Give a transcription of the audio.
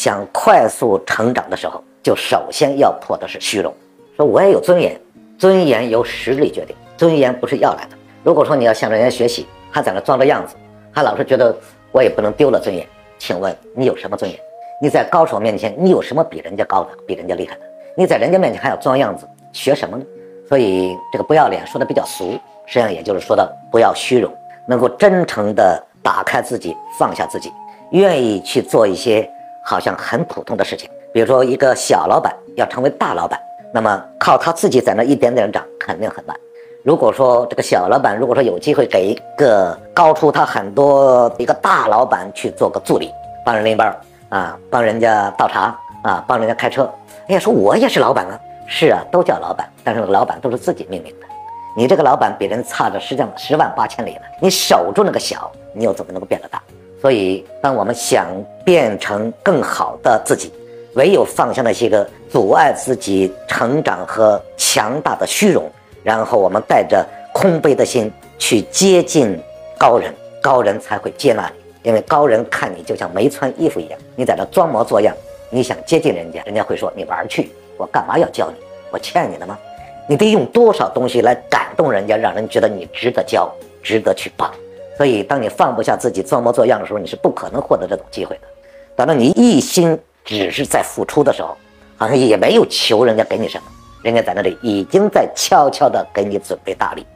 想快速成长的时候，就首先要破的是虚荣。说我也有尊严，尊严由实力决定，尊严不是要来的。如果说你要向人家学习，还在那装着样子，还老是觉得我也不能丢了尊严，请问你有什么尊严？你在高手面前，你有什么比人家高的，比人家厉害的？你在人家面前还要装样子，学什么呢？所以这个不要脸说的比较俗，实际上也就是说的不要虚荣，能够真诚的打开自己，放下自己，愿意去做一些好像很普通的事情。比如说一个小老板要成为大老板。那么靠他自己在那一点点涨，肯定很难。如果说这个小老板，如果说有机会给一个高出他很多一个大老板去做个助理，帮人拎包啊，帮人家倒茶啊，帮人家开车，哎呀，说我也是老板啊，是啊，都叫老板，但是老板都是自己命名的。你这个老板比人差着实际上十万八千里呢，你守住那个小，你又怎么能够变得大？所以，当我们想变成更好的自己。唯有放下那些个阻碍自己成长和强大的虚荣，然后我们带着空杯的心去接近高人，高人才会接纳你。因为高人看你就像没穿衣服一样，你在这装模作样，你想接近人家，人家会说你玩去，我干嘛要教你？我欠你的吗？你得用多少东西来感动人家，让人觉得你值得教，值得去帮。所以，当你放不下自己装模作样的时候，你是不可能获得这种机会的。等到你一心。只是在付出的时候，好像也没有求人家给你什么，人家在那里已经在悄悄的给你准备大礼。